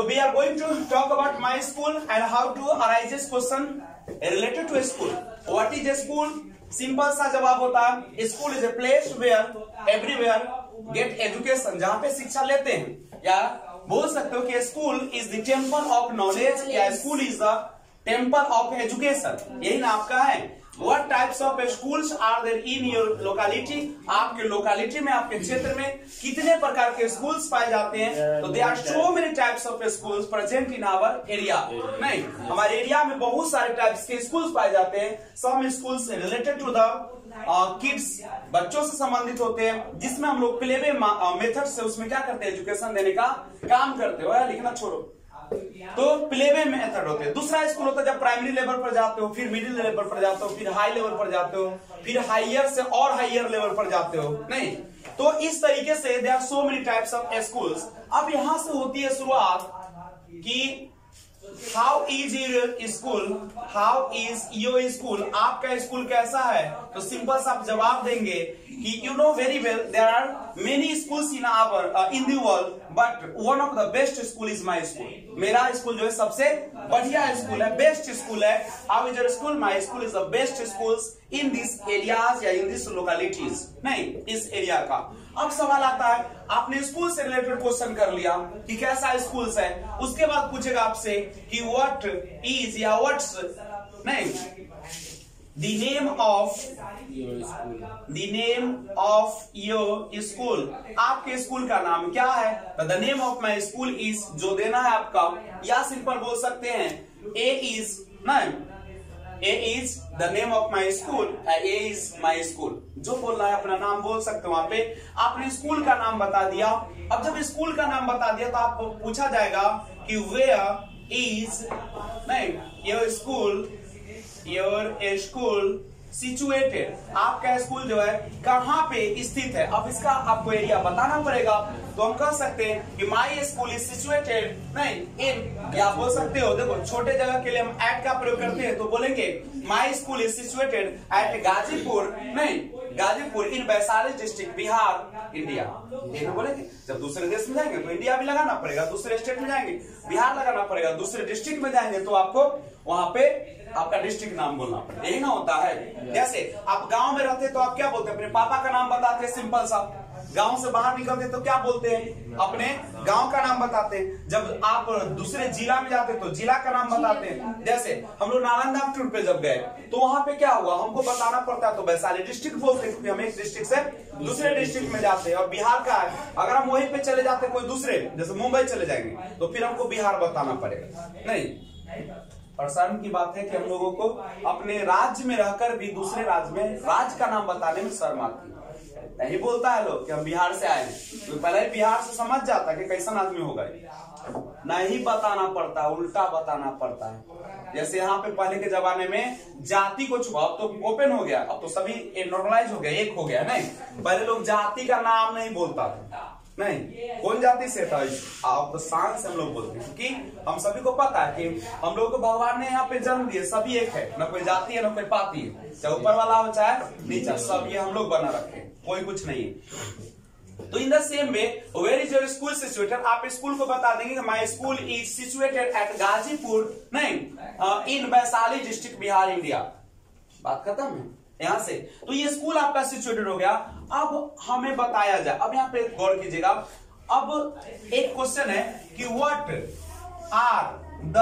We are going to talk about my school and how to arise question related to a school. What is a school? Simple सा जवाब होता है school is a place where everywhere get education जहाँ पे शिक्षा लेते हैं या बोल सकते हो कि school is the temple of knowledge या school is the temple of education यही ना आपका है what types of schools are there in your locality आपके लोकालिटी में, आपके क्षेत्र में कितने प्रकार के स्कूल्स पाए जाते हैं? तो they are so many types of schools present in our area नहीं, हमारे एरिया में बहुत सारे टाइप्स के स्कूल्स पाए जाते हैं। Some schools related to the kids बच्चों से संबंधित होते हैं, जिसमें हम लोग प्ले वे मेथड से उसमें क्या करते हैं? एजुकेशन देने का काम करते हो। लिखना छोड़ो। तो प्ले वे मेथड होते हैं। दूसरा स्कूल होता है जब प्राइमरी लेवल पर जाते हो, फिर मिडिल लेवल पर जाते हो, फिर हाई लेवल पर जाते हो, फिर हाइयर से और हाइयर लेवल पर जाते हो। नहीं। तो इस तरीके से they are so many types of schools अब यहाँ से होती है शुरुआत कि how is your school how is your school आपका स्कूल कैसा है? तो सिंपल सा आप जवाब देंगे कि you know very well there are many schools in our in the world but one of the best school is my school मेरा स्कूल जो है सबसे बढ़िया स्कूल है बेस्ट स्कूल है। How is your school my school is the best school in this areas या in this localities नहीं, इस एरिया का। अब सवाल आता है, आपने स्कूल से रिलेटेड क्वेश्चन कर लिया कि कैसा स्कूल है? उसके बाद पूछेगा आपसे कि व्हाट इज़ या व्हाट्स नहीं the name of the name of your school. आपके स्कूल का नाम क्या है? The name of my school is जो देना है आपका, या सिंपल बोल सकते हैं ए इज़ नहीं A is the name of my school A is my school जो बोल रहा है, अपना नाम बोल सकते हो वहाँ पे। आपने स्कूल का नाम बता दिया। अब जब स्कूल का नाम बता दिया तो आपको पूछा जाएगा कि वेयर इज़ नहीं your school your school situated आपका स्कूल जो है, कहाँ पे स्थित है? अब इसका आपको एरिया बताना पड़ेगा। तो हम कह सकते हैं कि माई स्कूल इज़ सिचुएटेड नहीं इन या बोल सकते हो? देखो, छोटे जगह के लिए हम एट का प्रयोग करते हैं तो बोलेंगे my school is situated at Ghazipur, नहीं, Ghazipur in Vaishali district Bihar India तो बोलेंगे। जब दूसरे देश में जाएँगे तो इंडिया भी लगाना पड़ेगा, दूसरे स्टेट में जाएँगे, बिहार लगाना पड़ेगा, दूसरे डिस्ट्रिक्ट में जाएँगे तो आपको वहाँ पे आपका डिस्ट्रिक्ट नाम बोलना। पड़ेगा यही ना होता है। जैसे आप गाँव में रहते तो आप क्या बोलते हैं? अपने पापा का नाम बताते हैं सिंपल सा। गाँव से बाहर निकलते तो क्या बोलते हैं? अपने गाँव का नाम बताते हैं। जब आप दूसरे जिला में जाते तो जिला का नाम बताते हैं। जैसे हम लोग नालंदा टूर पे जब गए तो वहाँ पे क्या हुआ? हमको बताना पड़ता है तो वैशाली डिस्ट्रिक्ट बोलते हैं क्योंकि हम एक डिस्ट्रिक्ट से दूसरे डिस्ट्रिक्ट में जाते हैं। और बिहार का है अगर हम वहीं पे चले जाते कोई दूसरे जैसे मुंबई चले जाएँगे तो फिर हमको बिहार बताना पड़ेगा। नहीं। और शर्म की बात है कि हम लोगों को अपने राज्य में रहकर भी दूसरे राज्य में राज्य का नाम बताने में शर्म आती है। नहीं बोलता है लोग कि हम बिहार से आए हैं। तो पहले बिहार से समझ जाता कि कैसा आदमी होगा नहीं बताना पड़ता, उल्टा बताना पड़ता है। जैसे यहाँ पे पहले के जमाने में जाति को छुआ अब तो ओपन हो गया। अब तो सभी नॉर्मलाइज हो गया, एक हो गया, नहीं? पहले लोग जाति का नाम नहीं बोलता था। नहीं कौन जाति से था आप तो शान से हम लोग बोलते हैं? क्योंकि हम सभी को पता है कि हम लोग को भगवान ने यहाँ पे जन्म दिए सभी एक है न कोई जाति है न कोई पाती है। चाहे ऊपर वाला हो चाहे नीचा सब ये हम लोग बना रखे कोई कुछ नहीं है। तो in the same way where is your school situated आप स्कूल को बता देंगे कि my school is situated at Ghazipur नहीं in Vaishali district Bihar India बात खत्म है। यहाँ से। तो ये स्कूल आपका सिचुएटेड हो गया। अब हमें बताया जाए। अब यहाँ पे गौर कीजिएगा। अब एक क्वेश्चन है कि what are the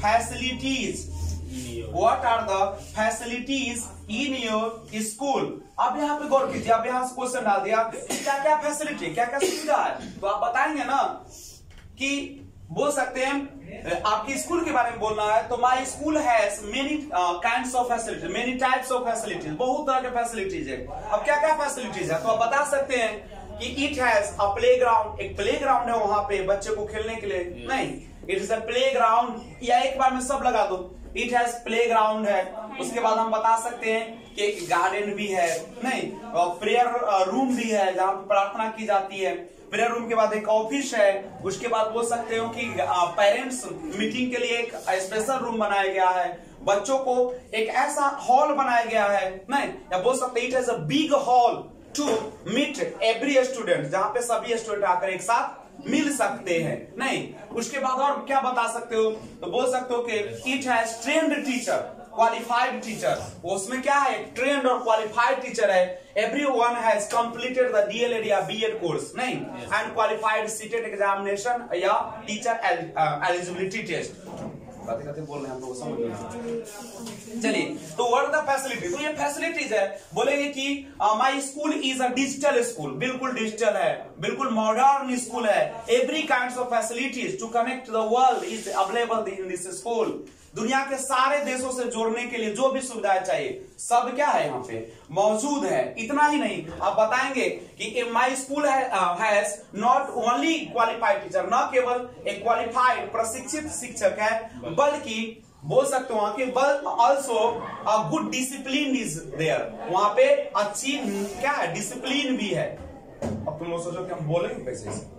facilities what are the facilities in your school अब यहाँ पे गौर कीजिए। अब यहाँ से क्वेश्चन डाल दिया क्या क्या फैसिलिटी क्या क्या सुविधा है? तो आप बताएँगे ना कि बोल सकते हैं आपके स्कूल के बारे में बोलना है तो my school has many kind of facilities many types of facilities बहुत तरह के फैसिलिटीज़ है। अब क्या क्या फैसिलिटीज़ है? तो आप बता सकते हैं कि it has a playground एक प्ले ग्राउंड है वहाँ पे बच्चे को खेलने के लिए। नहीं it is a playground या एक बार में सब लगा दो। इट हैज़ प्ले ग्राउंड है उसके बाद हम बता सकते हैं कि एक गार्डन भी है। नहीं प्रेयर रूम भी है जहाँ प्रार्थना की जाती है। प्रेयर रूम के बाद एक ऑफ़िस है। उसके बाद बोल सकते हो कि पेरेंट्स मीटिंग के लिए एक स्पेशल रूम बनाया गया है। बच्चों को एक ऐसा हॉल बनाया गया है, नहीं, या बोल सकते it has a big hall to meet every student जहाँ पे सभी स्टूडेंट आकर एक साथ मिल सकते हैं। नहीं, उसके बाद और क्या बता सकते हो? तो बोल सकते हो कि it has trained teacher qualified teacher उसमें क्या है? ट्रेंड और क्वालिफाइड टीचर है। Every one has completed the DElEd या बीएड कोर्स नहीं? एंड क्वालिफाइड सीटेड एग्जामिनेशन या टीचर एलिजिबिलिटी टेस्ट बोल रहे हैं हम लोग समझ चलिए तो वर्ड द फैसिलिटी तो ये फैसिलिटीज़ है बोलेंगे कि my school is a digital school बिल्कुल डिजिटल है बिल्कुल मॉडर्न स्कूल है। Every kind of facilities to connect the world is available in this school दुनिया के सारे देशों से जोड़ने के लिए जो भी सुविधाएँ चाहिए सब क्या है यहाँ पे? मौजूद है। इतना ही नहीं। आप बताएँगे कि my school has not only qualified teacher न केवल एक क्वालिफाइड प्रशिक्षित शिक्षक है बल्कि बोल सकते हो कि also a good discipline is there वहाँ पे अच्छी क्या है? डिसिप्लिन भी है। अब तुम लोग सोचो कि हम बोलेंगे कैसे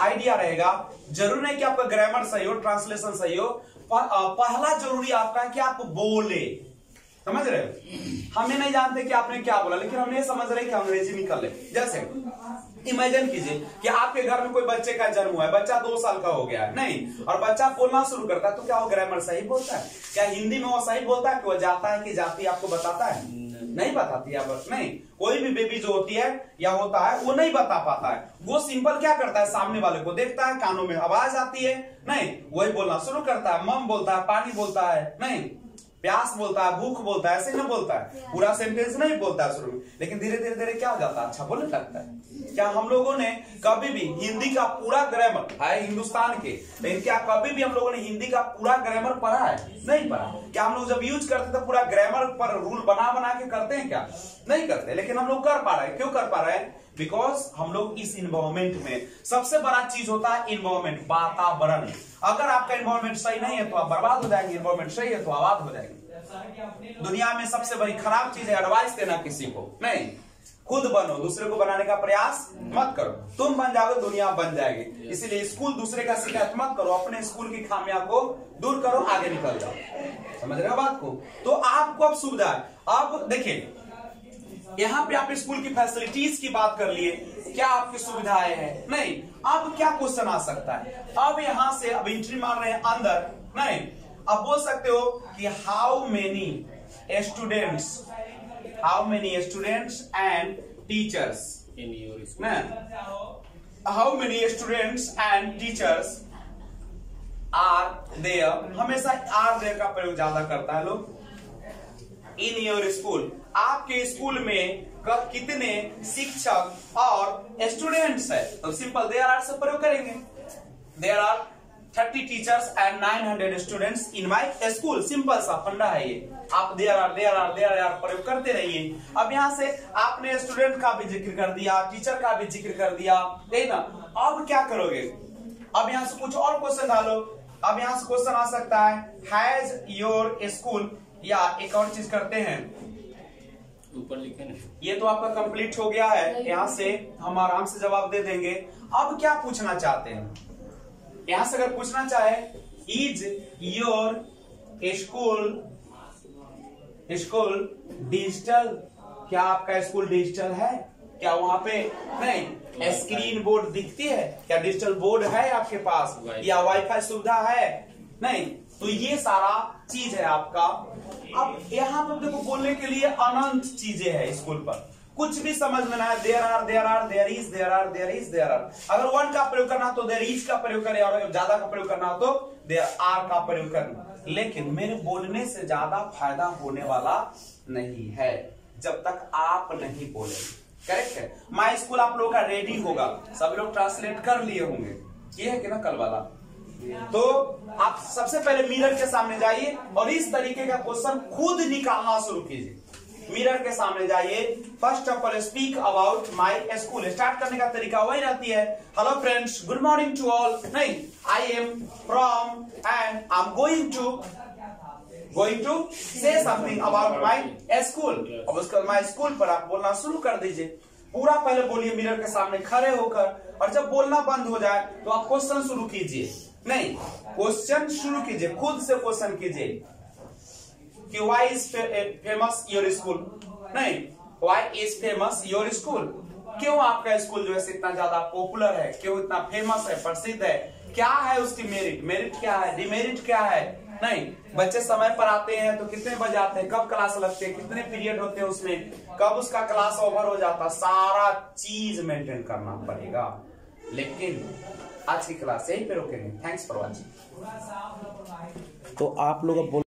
आइडिया रहेगा। ज़रूर नहीं कि आपका ग्रामर सही हो ट्रांसलेशन सही हो पहला ज़रूरी आपका है कि आप बोले। समझ रहे हमें नहीं जानते कि आपने क्या बोला, लेकिन हम ये समझ रहे कि अंग्रेज़ी निकल ले। जैसे इमेजिन कीजिए कि आपके घर में कोई बच्चे का जन्म हुआ है, बच्चा दो साल का हो गया है नहीं, और बच्चा बोलना शुरू करता है तो क्या वो ग्रामर सही बोलता है? क्या हिंदी में वो सही बोलता है कि वो जाता है कि जाती आपको बताता है? नहीं बताती है बस, नहीं। कोई भी बेबी जो होती है या होता है, वो नहीं बता पाता है। वो सिंपल क्या करता है? सामने वाले को देखता है, कानों में आवाज़ आती है, नहीं। वही बोलना शुरू करता है, मम बोलता है, पानी बोलता है, नहीं। प्यास बोलता है भूख बोलता है ऐसे नहीं बोलता है। पूरा सेंटेंस नहीं बोलता है शुरू में। लेकिन धीरे धीरे धीरे क्या हो जाता है? अच्छा बोलने लगता है। क्या हम लोगों ने कभी भी हिंदी का पूरा ग्रामर है हिंदुस्तान के लेकिन क्या कभी भी हम लोगों ने हिंदी का पूरा ग्रामर पढ़ा है? नहीं पढ़ा। क्या हम लोग जब यूज़ करते थे पूरा ग्रामर पर रूल बना बना के करते हैं क्या? नहीं करते लेकिन हम लोग कर पा रहे हैं। क्यों कर पा रहे हैं? बिकॉज़ हम लोग इस इन्वायरमेंट में सबसे बड़ा चीज़ होता है इन्वायरमेंट वातावरण। अगर आपका इन्वायरमेंट सही नहीं है तो आप बर्बाद हो जाएँगे। इन्वायरमेंट सही है तो आबाद हो जाएँगे। दुनिया में सबसे बड़ी खराब चीज़ है एडवाइस देना किसी को। नहीं। खुद बनो दूसरे को बनाने का प्रयास मत करो। तुम बन जाओगे दुनिया बन जाएगी। इसीलिए स्कूल दूसरे का शिकायत मत करो। अपने स्कूल की खामिया को दूर करो आगे निकल जाओ। समझ रहे हो बात को? तो आपको अब सुविधा है। अब देखिए यहाँ पे आप स्कूल की फैसिलिटीज़ की बात कर लिए। क्या आपकी सुविधाएँ हैं? नहीं। अब क्या क्वेश्चन आ सकता है? अब यहाँ से अब एंट्री मार रहे हैं अंदर। नहीं। अब बोल सकते हो कि how many students how many students and teachers your school. How many students and teachers are there हमेशा आर देयर का प्रयोग ज़्यादा करता है लोग। इन योर स्कूल आपके स्कूल में क- कितने शिक्षक और स्टूडेंट्स है? तो सिंपल देयर आर से प्रयोग करेंगे। There are thirty teachers and nine hundred students in my school simple सा फंडा है ये। आप there are there are there are प्रयोग करते रहिए। अब यहाँ से आपने स्टूडेंट का भी ज़िक्र कर दिया टीचर का भी ज़िक्र कर दिया। ना? अब क्या करोगे? अब यहाँ से कुछ और क्वेश्चन डालो। अब यहाँ से क्वेश्चन आ सकता है हैज़ योर स्कूल या एक और चीज़ करते हैं। ऊपर लिखे ना। ये तो आपका कंप्लीट हो गया है। यहाँ से हम आराम से जवाब दे देंगे। अब क्या पूछना चाहते हैं? यहाँ से अगर पूछना चाहे is your school school digital क्या आपका स्कूल डिजिटल है? क्या वहाँ पे नहीं? स्क्रीन बोर्ड दिखती है? क्या डिजिटल बोर्ड है आपके पास। या वाईफाई सुविधा है? नहीं तो ये सारा चीज़ है आपका। अब यहाँ पर देखो, बोलने के लिए अनंत चीज़ें हैं स्कूल पर। कुछ भी समझ में ना there are there are there is there are there is there are अगर वन का प्रयोग करना तो देर इज़ का प्रयोग करें, और ज़्यादा का प्रयोग करना तो देर आर का प्रयोग करना लेकिन मेरे बोलने से ज़्यादा फ़ायदा होने वाला नहीं है, जब तक आप नहीं बोले। करेक्ट है? माई स्कूल आप लोगों का रेडी होगा। सब लोग ट्रांसलेट कर लिए होंगे। ये है कि ना कल वाला? तो आप सबसे पहले मिरर के सामने जाइए और इस तरीके का क्वेश्चन खुद निकालना शुरू कीजिए। मिरर के सामने जाइए। First of all speak about my school start करने का तरीका वही रहती है। Hello friends good morning to all नहीं I am from and I am going to going to say something about my school अब उसके माय स्कूल पर आप बोलना शुरू कर दीजिए। पूरा पहले बोलिए मिरर के सामने खड़े होकर। और जब बोलना बंद हो जाए तो आप क्वेश्चन शुरू कीजिए। नहीं क्वेश्चन शुरू कीजिए, खुद से क्वेश्चन कीजिए। कि why is famous your school नहीं why is famous your school क्यों आपका स्कूल जो है इतना ज़्यादा पॉपुलर है? क्यों इतना फ़ेमस है? प्रसिद्ध है? क्या है उसकी मेरिट मेरिट क्या है? डिमेरिट क्या है? नहीं, बच्चे समय पर आते हैं तो कितने बजे आते हैं? कब क्लास लगते हैं? कितने पीरियड होते हैं उसमें? कब उसका क्लास ओवर हो जाता? सारा चीज़ मेंटेन करना पड़ेगा। लेकिन आज की क्लास यही पे रोकेंगे थैंक्स फॉर वॉचिंग तो आप लोग